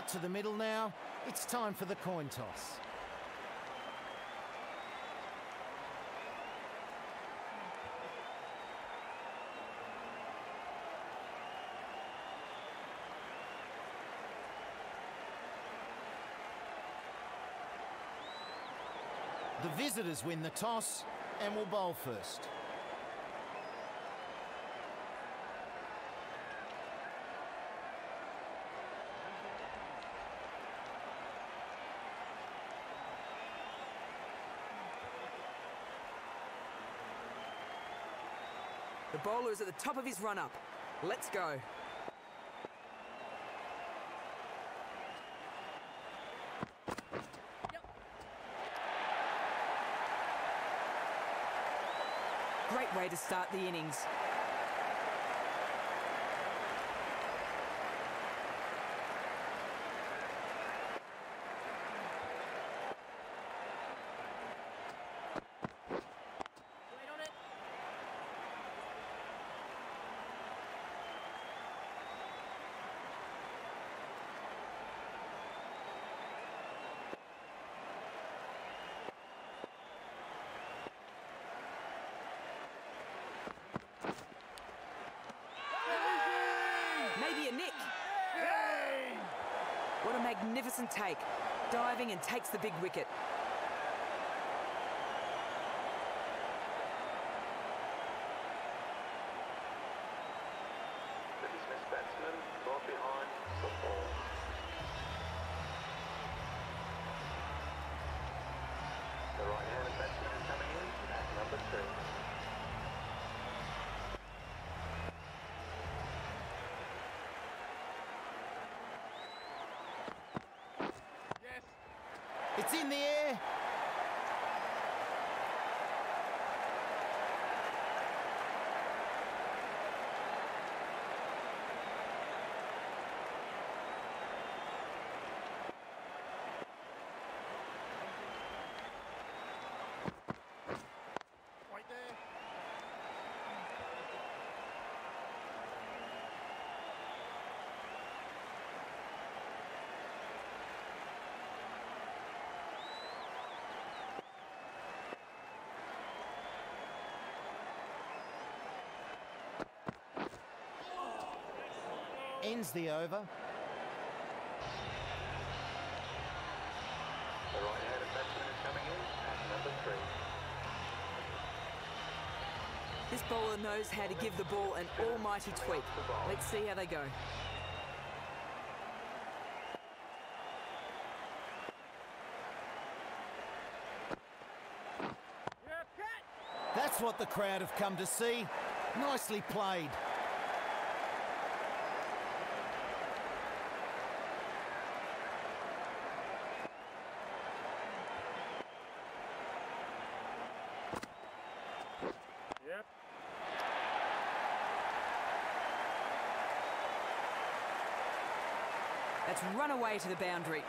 Out to the middle now. It's time for the coin toss. The visitors win the toss and will bowl first. Bowler is at the top of his run-up. Let's go. Great way to start the innings. Maybe a nick. What a magnificent take. Diving and takes the big wicket. It's in the air. Ends the over. The right-handed batsman is coming in at number three. This bowler knows how to give the ball an almighty tweak. Let's see how they go. That's what the crowd have come to see. Nicely played. That's run away to the boundary.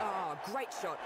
Oh, great shot.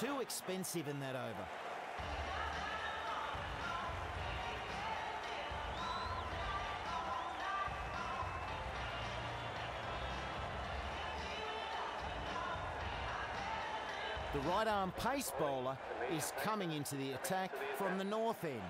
Too expensive in that over. The right arm pace bowler is coming into the attack from the north end.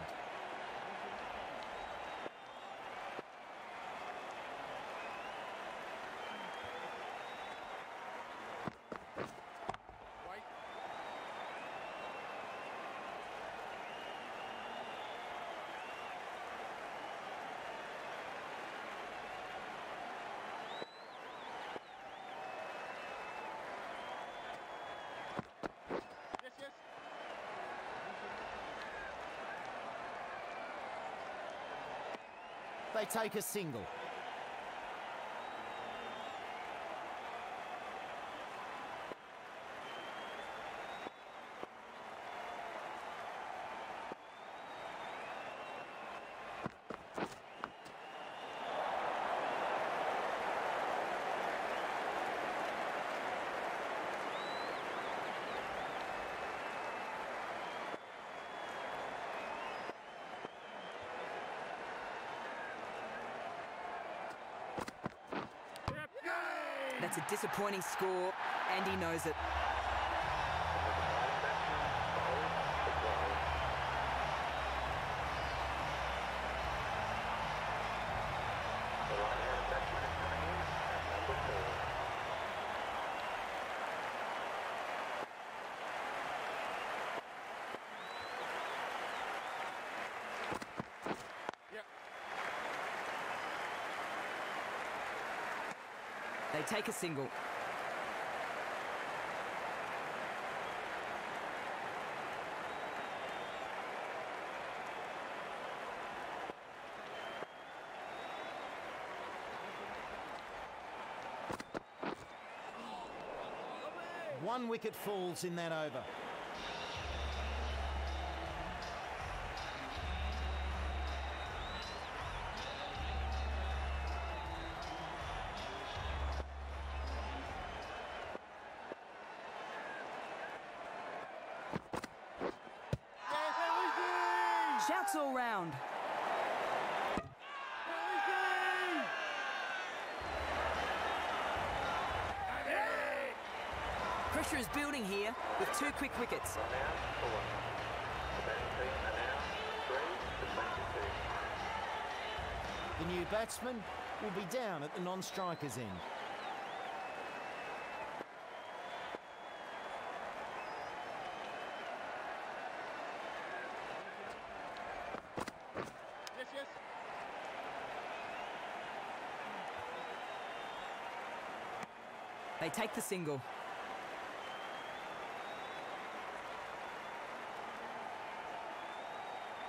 They take a single. That's a disappointing score, and he knows it. The right-handed batsman is coming in at number four. Yep. They take a single. One wicket falls in that over. Shouts all round. Pressure is building here with two quick wickets. Run out, four. The batting team are now three to 22. The new batsman will be down at the non-striker's end. They take the single.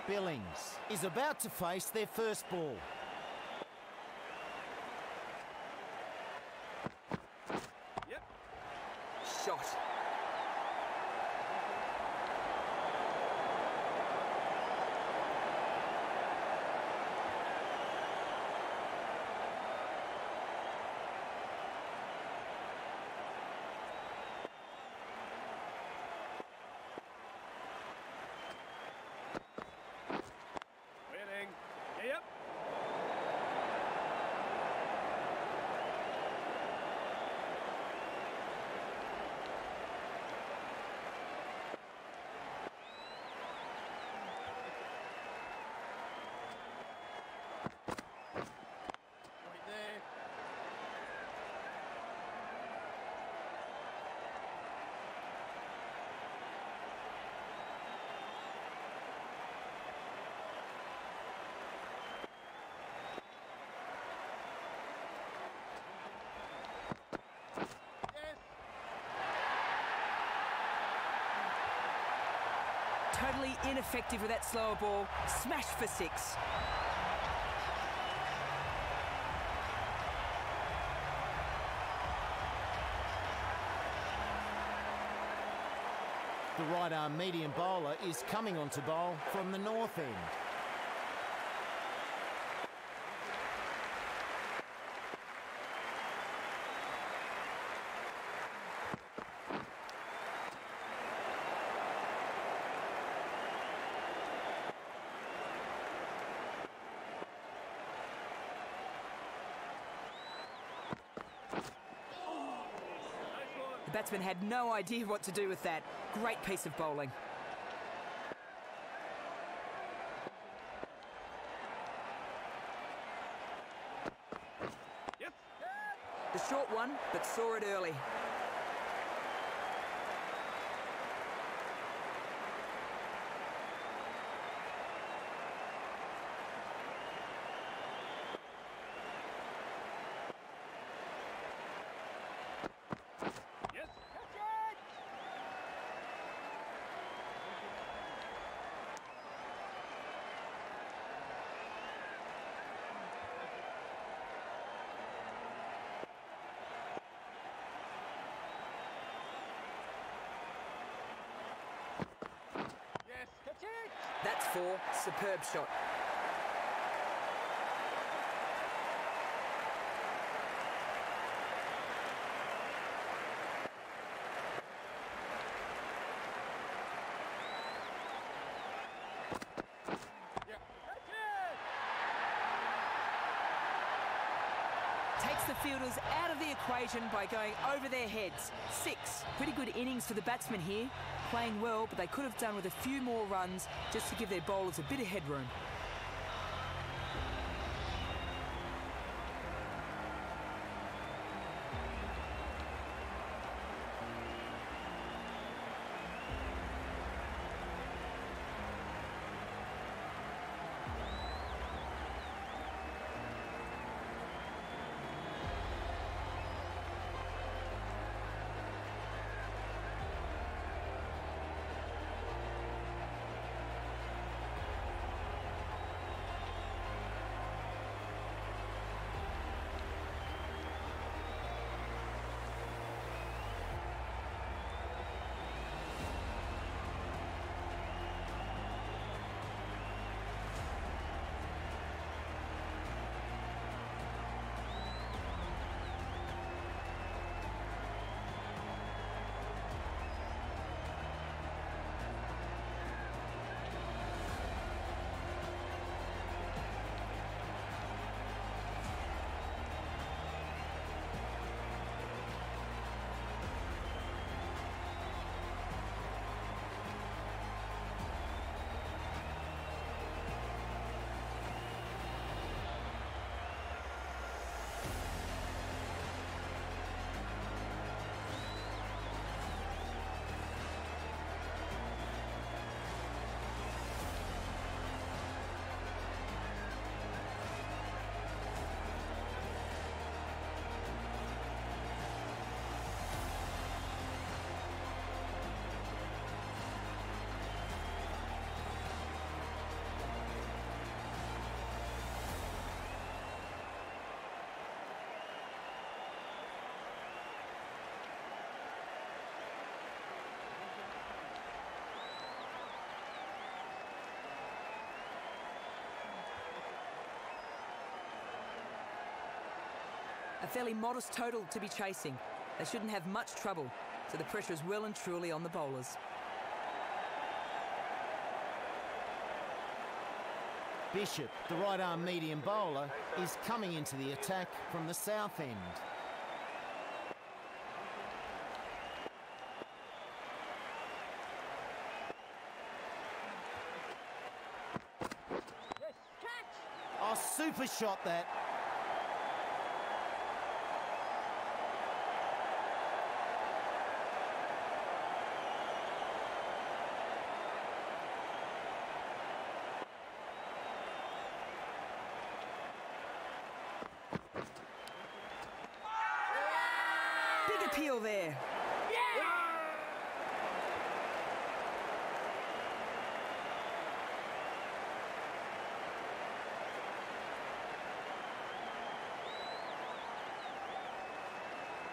Billings is about to face their first ball. Totally ineffective with that slower ball. Smash for six. The right arm medium bowler is coming on to bowl from the north end. The batsman had no idea what to do with that. Great piece of bowling. Yep. The short one, but saw it early. Yes. Catch it. Yes. Catch it. That's four. Superb shot. The fielders out of the equation by going over their heads. Six. Pretty good innings for the batsmen here. Playing well, but they could have done with a few more runs just to give their bowlers a bit of headroom. Fairly modest total to be chasing. They shouldn't have much trouble, so the pressure is well and truly on the bowlers. Bishop, the right arm medium bowler, is coming into the attack from the south end. Yes. Oh, super shot that. Appeal there.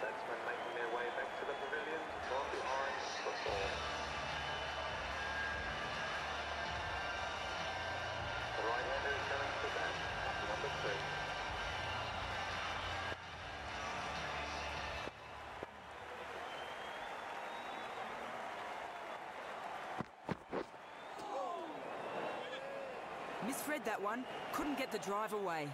Batsmen making their way back to the pavilion from behind the ball. The right-hander is going to bat, number three. Misread that one. Couldn't get the drive away.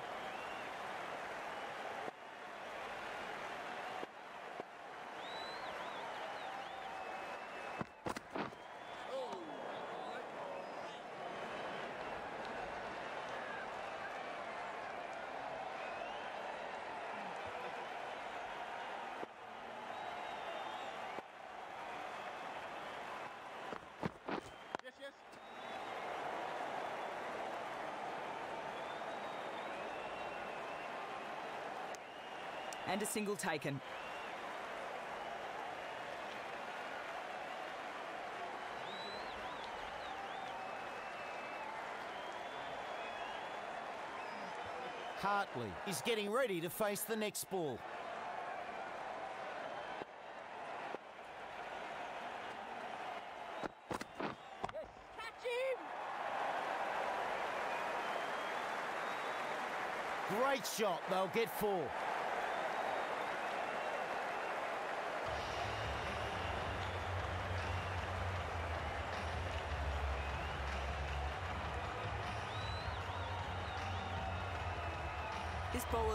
And a single taken. Hartley is getting ready to face the next ball. Yes, catch him! Great shot, they'll get four.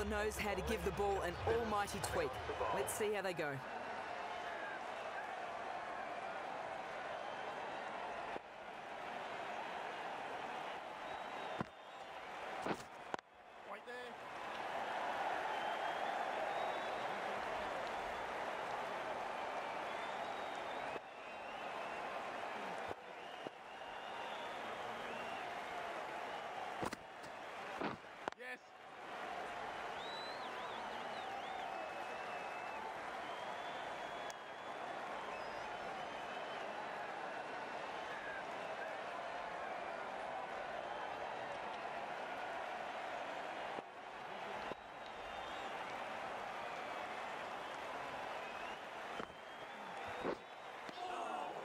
Knows how to give the ball an almighty tweak. Let's see how they go. Right there. Yes.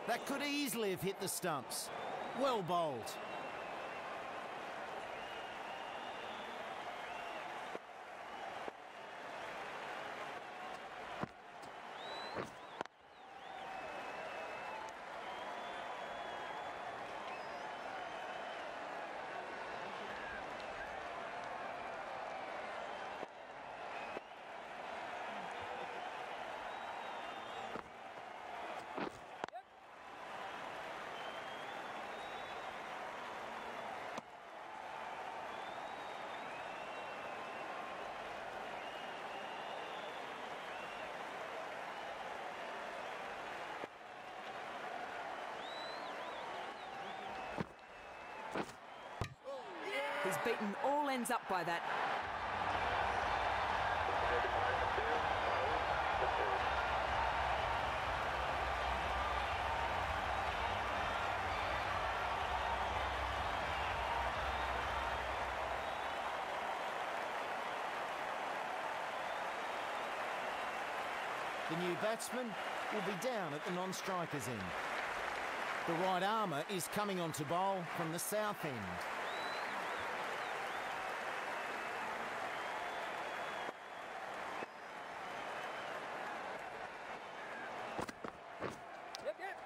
That could easily have hit the stumps. Well bowled. Beaten all ends up by that. The new batsman will be down at the non-striker's end. The right armour is coming on to bowl from the south end. Yep, yep.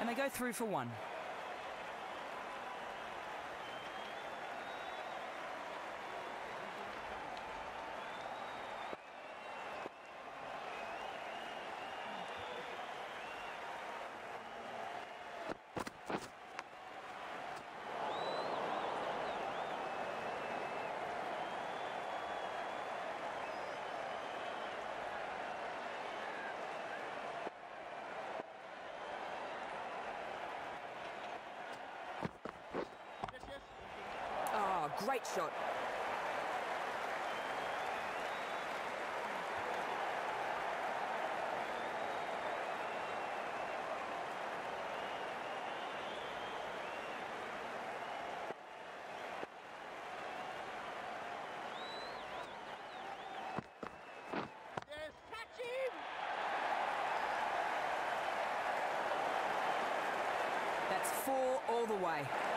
And they go through for one. Great shot. Yes, catch him! That's four all the way.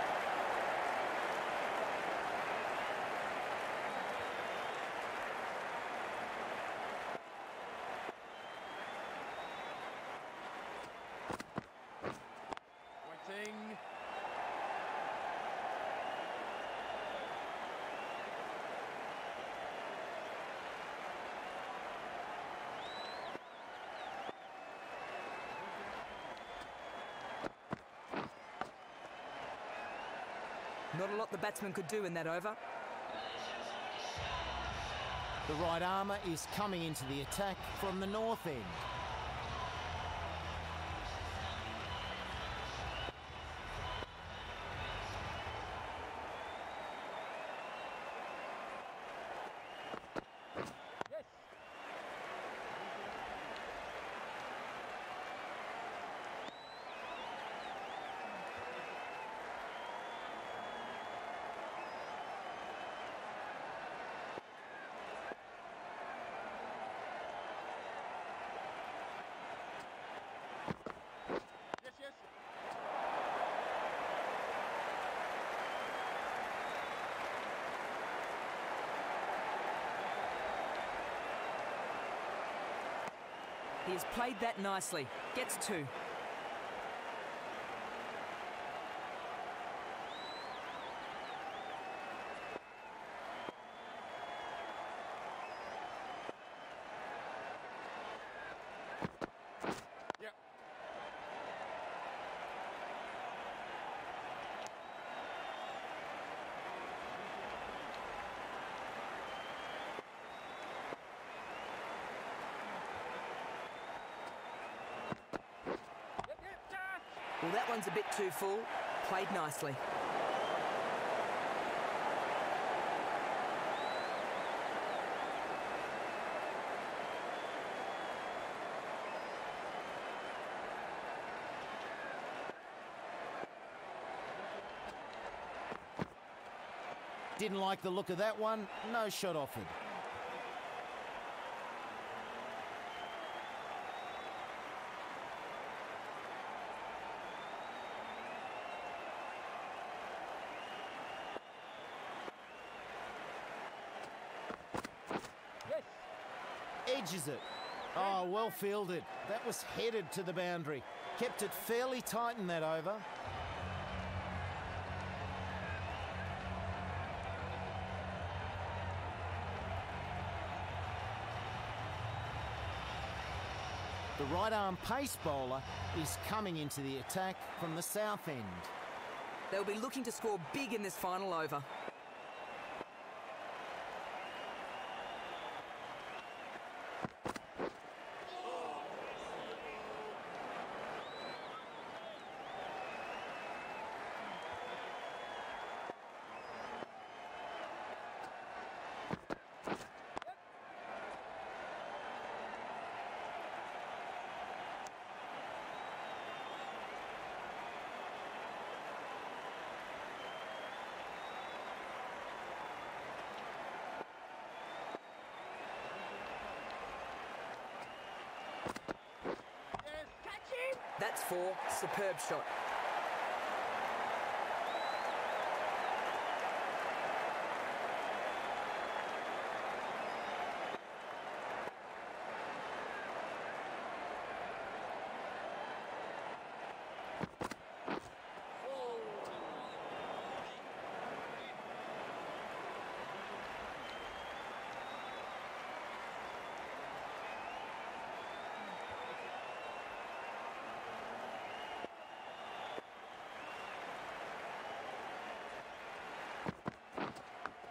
Not a lot the batsman could do in that over. The right armour is coming into the attack from the north end. He has played that nicely. Gets two. Yep. Yep, yep, touch. Well, that one's a bit too full. Played nicely. Didn't like the look of that one. No shot offered. It. Oh, well fielded. That was headed to the boundary. Kept it fairly tight in that over. The right arm pace bowler is coming into the attack from the south end. They'll be looking to score big in this final over. That's four. Superb shot.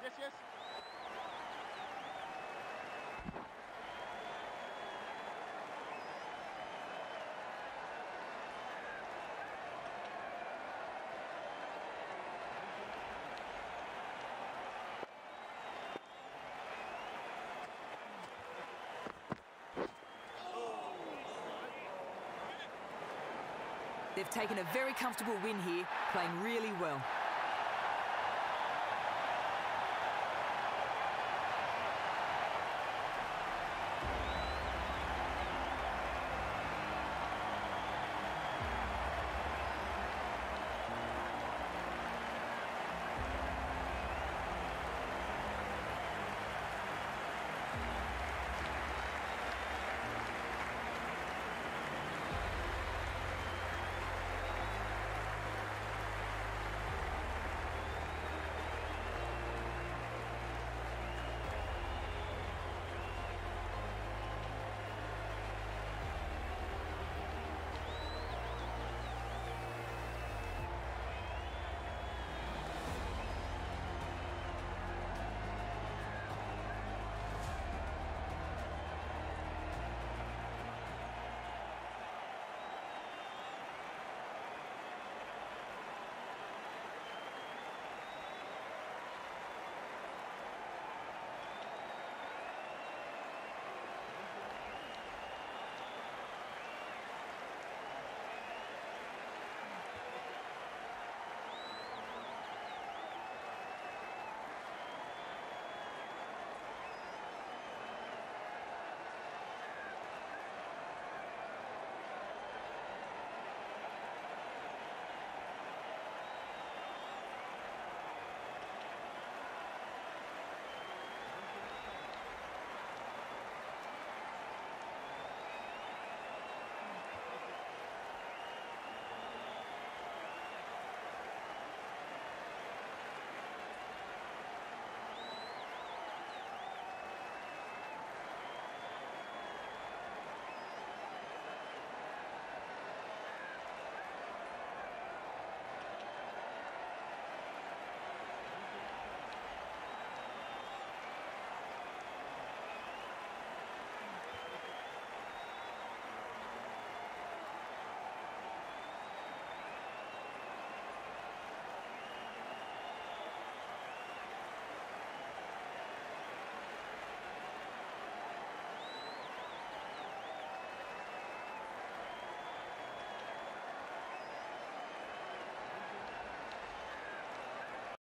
Yes, yes. They've taken a very comfortable win here, playing really well.